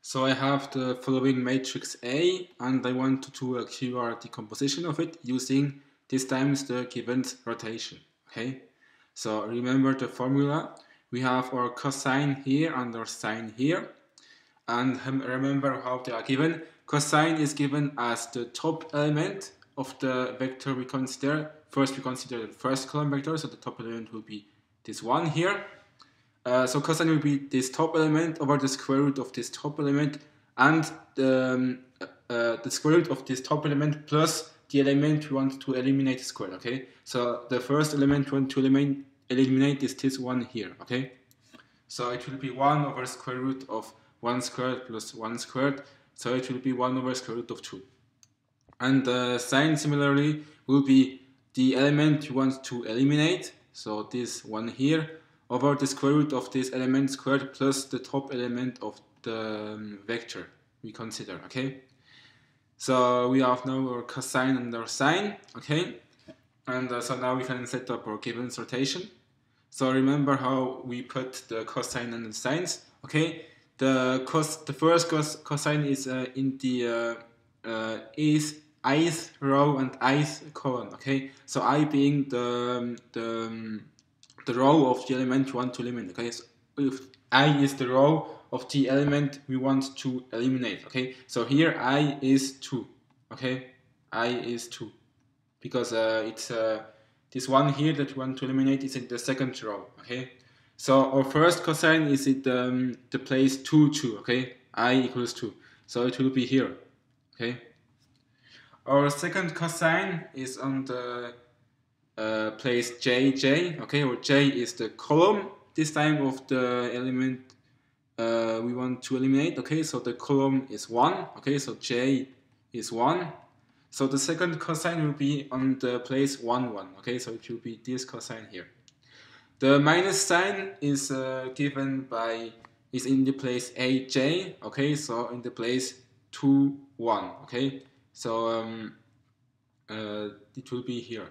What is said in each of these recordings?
So I have the following matrix A and I want to do a QR decomposition of it using this times the Givens rotation. Okay, so remember the formula. We have our cosine here and our sine here. And remember how they are given. Cosine is given as the top element of the vector we consider. First we consider the first column vector, so the top element will be this one here. Uh, so cosine will be this top element over the square root of this top element and the, um, uh, the square root of this top element plus the element we want to eliminate squared, okay? So the first element we want to eliminate, eliminate is this one here, okay? So it will be 1 over square root of 1 squared plus 1 squared, so it will be 1 over square root of 2. And the uh, sine similarly will be the element you want to eliminate, so this one here, over the square root of this element squared plus the top element of the um, vector we consider, okay? So we have now our cosine and our sine, okay? And uh, so now we can set up our Givens rotation. So remember how we put the cosine and the sines, okay? The cos, the first cos, cosine is uh, in the uh, uh, is ith row and ith column, okay? So i being the um, the um, the row of the element you want to eliminate. Okay, so if i is the row of the element we want to eliminate. Okay, so here i is two. Okay, i is two because uh, it's uh, this one here that we want to eliminate is in the second row. Okay, so our first cosine is in um, the place two two. Okay, i equals two, so it will be here. Okay. Our second cosine is on the uh, place j, j, okay, or j is the column this time of the element uh, we want to eliminate, okay, so the column is 1, okay, so j is 1. So the second cosine will be on the place 1, 1, okay, so it will be this cosine here. The minus sign is uh, given by, is in the place aj, okay, so in the place 2, 1, okay, so um, uh, it will be here.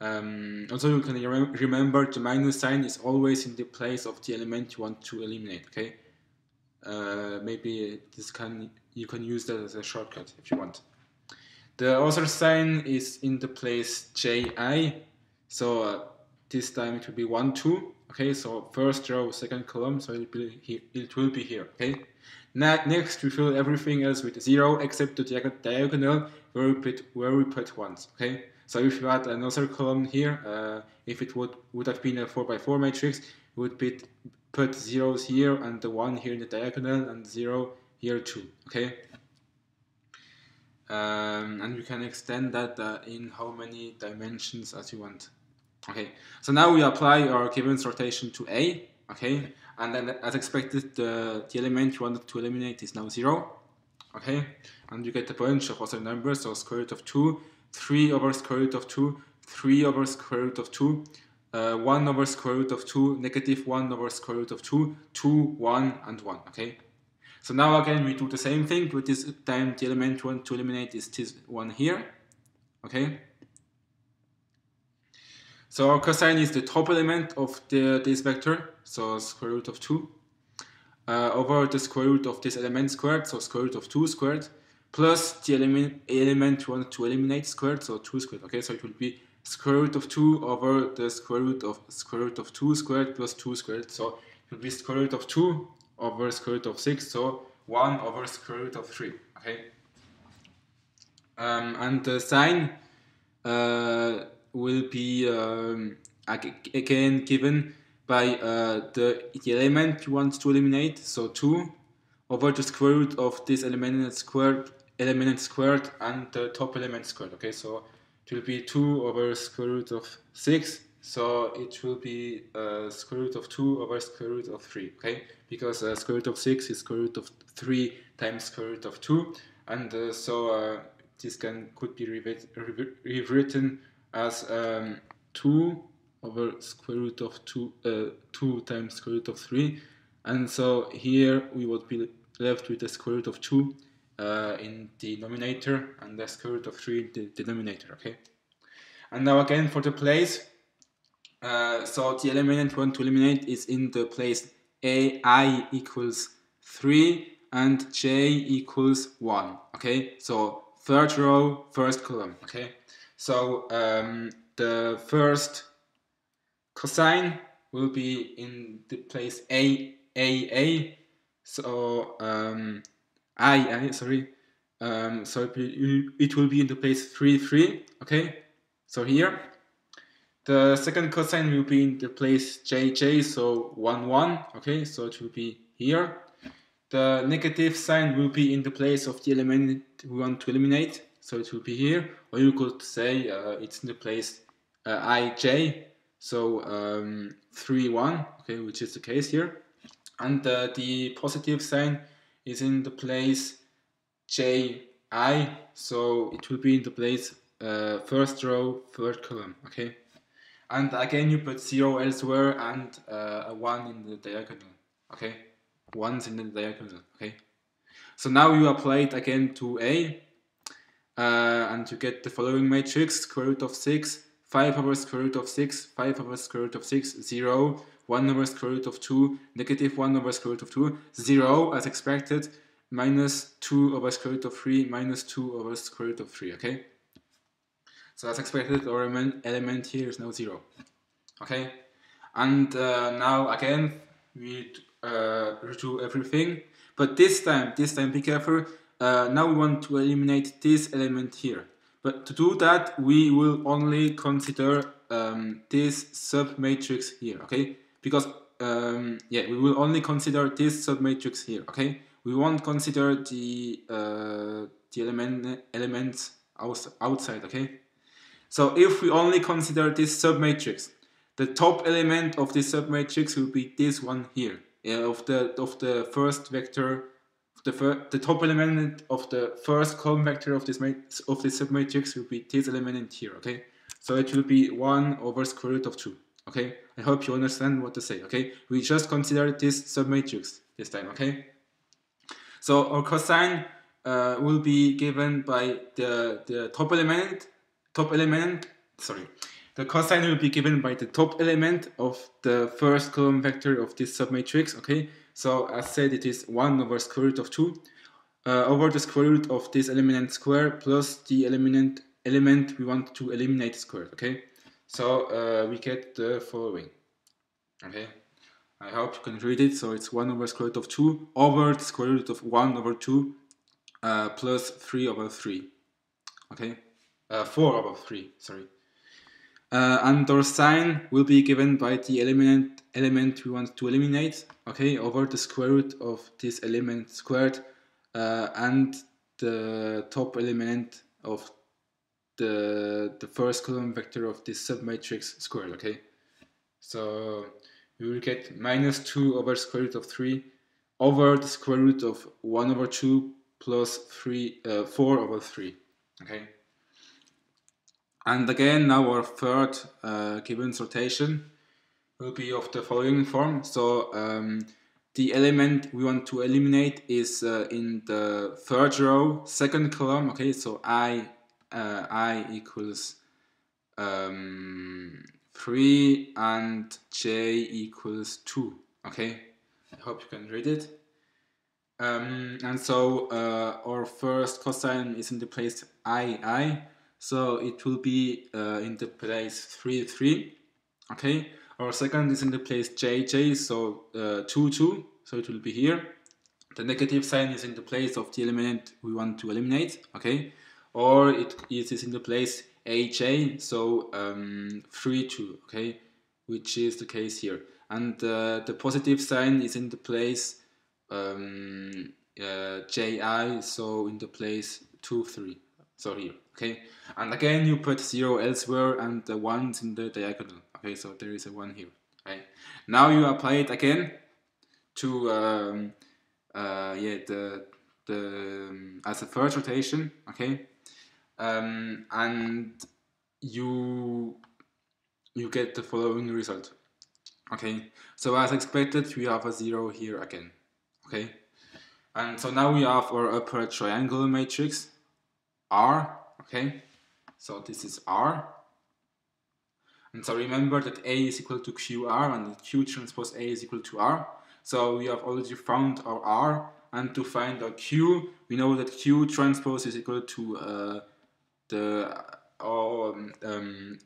Um, also, you can re remember the minus sign is always in the place of the element you want to eliminate. Okay, uh, maybe this can you can use that as a shortcut if you want. The other sign is in the place ji, so uh, this time it will be one two. Okay, so first row, second column, so it will be here. It will be here. Okay. Next, we fill everything else with zero except the diagonal where we put where we put ones. Okay. So if you had another column here, uh, if it would, would have been a 4x4 matrix, we would put, put zeros here and the 1 here in the diagonal and 0 here too, okay? Um, and you can extend that uh, in how many dimensions as you want. Okay, so now we apply our Givens rotation to A, okay? And then as expected, the, the element you wanted to eliminate is now 0, okay? And you get a bunch of other numbers, so square root of 2, 3 over square root of 2, 3 over square root of 2, uh, 1 over square root of 2, negative 1 over square root of 2, 2, 1, and 1, okay? So now again we do the same thing, but this time the element we want to eliminate is this one here, okay? So our cosine is the top element of the, this vector, so square root of 2, uh, over the square root of this element squared, so square root of 2 squared, plus the element, element you want to eliminate squared, so 2 squared, okay? So it will be square root of 2 over the square root of square root of 2 squared plus 2 squared, so it will be square root of 2 over square root of 6, so 1 over square root of 3, okay? Um, and the sine uh, will be um, again given by uh, the, element you want to eliminate, so 2 over the square root of this element squared element squared and the top element squared. Okay, so it will be 2 over square root of 6. So it will be uh, square root of 2 over square root of 3. Okay, because uh, square root of 6 is square root of 3 times square root of 2. And uh, so uh, this can could be rewritten as um, 2 over square root of 2, uh, 2 times square root of 3. And so here we would be left with the square root of 2 uh, in the denominator and the square root of 3 in the denominator, okay? And now again for the place, uh, so the element we want to eliminate is in the place ai equals 3 and j equals 1. Okay, so third row, first column. Okay, so um, the first cosine will be in the place a a a. So um, i i sorry. Um, so it will be in the place 3 3. Okay, so here the second cosine will be in the place jj, so 1, 1, okay, so it will be here. The negative sign will be in the place of the element we want to eliminate, so it will be here, or you could say uh, it's in the place uh, ij, so um, 3, 1, okay, which is the case here. And uh, the positive sign is in the place ji, so it will be in the place uh, first row, third column, okay? And again you put 0 elsewhere and uh, a 1 in the diagonal okay? Ones in the diagonal okay? So now you apply it again to A uh, and you get the following matrix square root of 6 5 over square root of 6 5 over square root of 6 0 1 over square root of 2 negative 1 over square root of 2 0 as expected minus 2 over square root of 3 minus 2 over square root of 3 okay? So as expected, our element here is now 0. Okay, and uh, now again we uh, do everything, but this time, this time be careful, uh, now we want to eliminate this element here. But to do that, we will only consider um, this submatrix here, okay? Because, um, yeah, we will only consider this submatrix here, okay? We won't consider the, uh, the element, elements outside, okay? So if we only consider this submatrix, the top element of this submatrix will be this one here. Yeah, of the of the first vector, the fir the top element of the first column vector of this of this submatrix will be this element here. Okay, so it will be one over square root of two. Okay, I hope you understand what to say. Okay, we just consider this submatrix this time. Okay, so our cosine uh, will be given by the the top element top element, sorry, the cosine will be given by the top element of the first column vector of this submatrix, okay? So as said, it is 1 over square root of 2 uh, over the square root of this element square plus the element element we want to eliminate squared, okay? So uh, we get the following, okay? I hope you can read it. So it's 1 over square root of 2 over the square root of 1 over 2 uh, plus 3 over 3, okay? uh, 4 over 3, sorry. Uh, and our sign will be given by the element element we want to eliminate, okay, over the square root of this element squared uh, and the top element of the, the first column vector of this submatrix squared, okay. So we will get minus 2 over square root of 3 over the square root of 1 over 2 plus 3, uh, 4 over 3, okay. And again, now our third uh, rotation will be of the following form. So um, the element we want to eliminate is uh, in the third row, second column. Okay, so i uh, i equals um, 3 and j equals 2. Okay, I hope you can read it. Um, and so uh, our first cosine is in the place i i so it will be uh, in the place 3 3 okay? Our second is in the place jj so uh, 2 2 so it will be here. The negative sign is in the place of the element we want to eliminate okay? Or it is in the place aj so um, 3 2 okay? Which is the case here. And uh, the positive sign is in the place um, uh, ji so in the place 2 3 so here okay. And again you put zero elsewhere and the ones in the diagonal. Okay so there is a one here okay now you apply it again to um, uh, yeah the the um, as a first rotation okay? Um, and you you get the following result okay? So as expected we have a zero here again okay? And so now we have our upper triangular matrix R okay? So this is R. And so remember that A is equal to QR and Q transpose A is equal to R. So we have already found our R. And to find our Q, we know that q transpose is equal to uh, the um, um,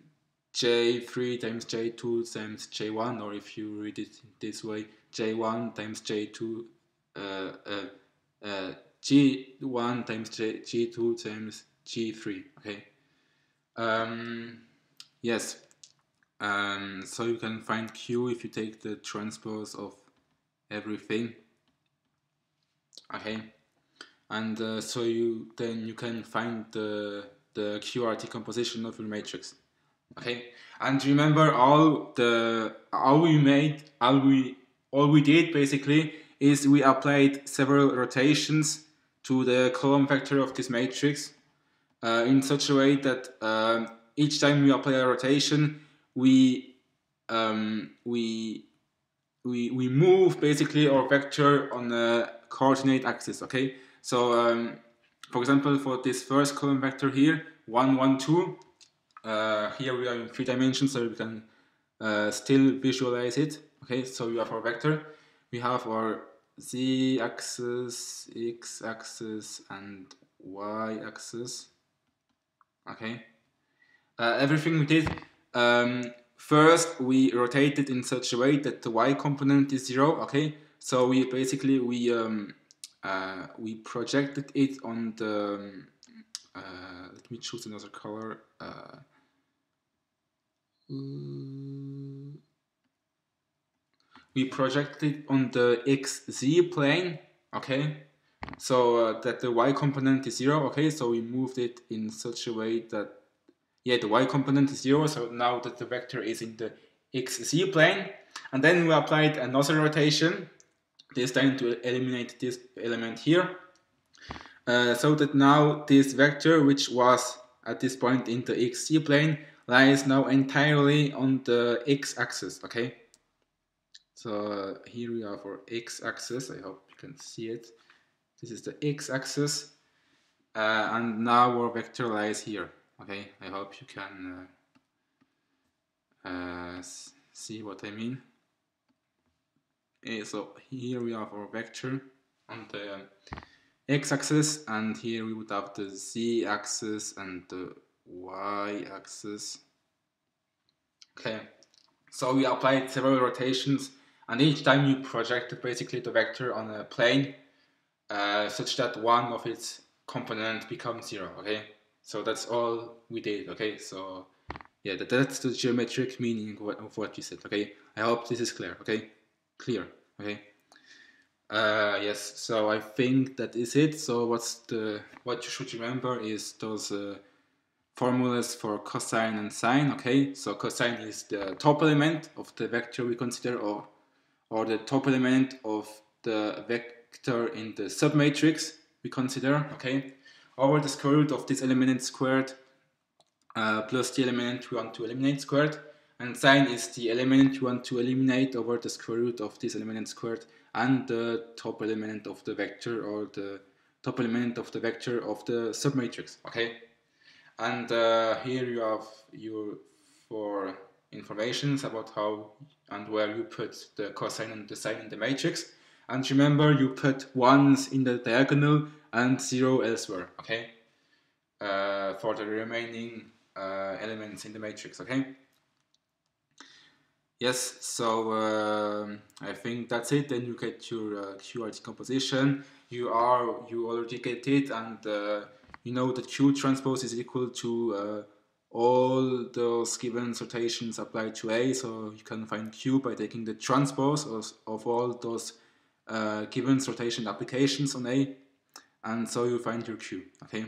j3 times j2 times j1 or if you read it this way j1 times j2 uh, uh, uh, g1 times J, g2 times g3 okay? Um, yes. Um, so you can find q if you take the transpose of everything. Okay? And uh, so you then you can find the the QR decomposition of your matrix. Okay? And remember all the all we made all we all we did basically is we applied several rotations to the column vector of this matrix uh, in such a way that um, each time we apply a rotation we um, we we we move basically our vector on the coordinate axis okay? So um, for example for this first column vector here 1 1 2 uh, here we are in three dimensions so we can uh, still visualize it okay? So we have our vector we have our z axis x axis and y axis okay. Uh, everything we did um, first we rotated in such a way that the y component is zero okay? So we basically we um, uh, we projected it on the um, uh, let me choose another color we projected on the xz plane okay? So uh, that the y component is zero okay? So we moved it in such a way that yeah the y component is zero so now that the vector is in the xz plane. And then we applied another rotation. This time to eliminate this element here. Uh, so that now this vector which was at this point in the xz plane lies now entirely on the x-axis okay so here we are for x-axis I hope you can see it. This is the x-axis uh, and now our vector lies here okay? I hope you can uh, uh see what I mean. Okay, so here we have our vector on the x-axis and here we would have the z-axis and the y-axis okay so we applied several rotations and each time you project basically the vector on a plane uh, such that one of its component becomes zero okay? So that's all we did okay? So yeah that, that's the geometric meaning of what, you said okay? I hope this is clear okay? Clear okay? Uh, yes, so I think that is it. So what's the what you should remember is those uh, formulas for cosine and sine. Okay, so cosine is the top element of the vector we consider, or or the top element of the vector in the submatrix we consider. Okay, over the square root of this element squared uh, plus the element we want to eliminate squared, and sine is the element you want to eliminate over the square root of this element squared and the top element of the vector or the top element of the vector of the submatrix okay and uh, here you have your for informations about how and where you put the cosine and the sine in the matrix and remember you put ones in the diagonal and zero elsewhere okay uh, for the remaining uh, elements in the matrix okay Yes, so uh, I think that's it. Then you get your uh, QR decomposition. You are you already get it, and uh, you know that Q transpose is equal to uh, all those Givens rotations applied to A. So you can find Q by taking the transpose of, of all those uh, Givens rotation applications on A, and so you find your Q. Okay.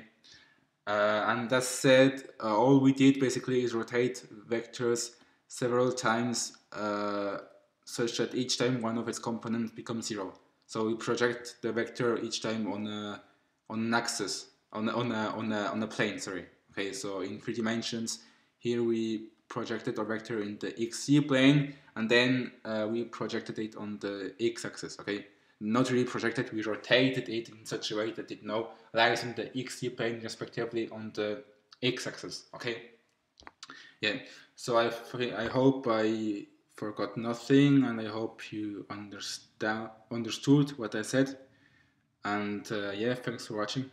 Uh, and that said, all we did basically is rotate vectors several times uh, such that each time one of its components becomes zero. So we project the vector each time on a on an axis on a, on a, on a, on a plane. Sorry. Okay. So in three dimensions, here we projected our vector in the xz plane, and then uh, we projected it on the x-axis. Okay. Not really projected. We rotated it in such a way that it now lies in the xz plane, respectively, on the x-axis. Okay. Yeah. So I I hope I forgot nothing, and I hope you understand understood what I said. And uh, yeah, thanks for watching.